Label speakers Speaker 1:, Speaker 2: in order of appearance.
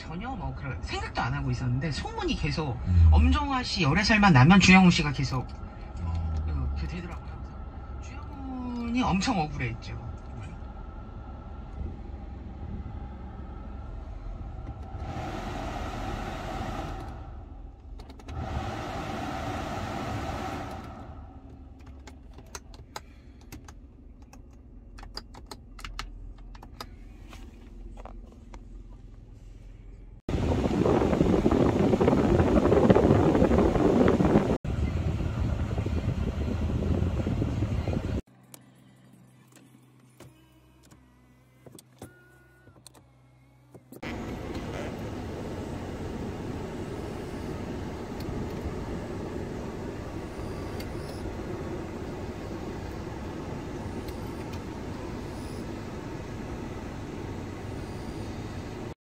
Speaker 1: 전혀 뭐 그런 생각도 안 하고 있었는데 소문이 계속
Speaker 2: 음.
Speaker 1: 엄정화 씨 열애 살만 나면 주영훈 씨가 계속
Speaker 2: 어.
Speaker 1: 어 그, 되더라고요. 주영훈이 엄청 억울해했죠.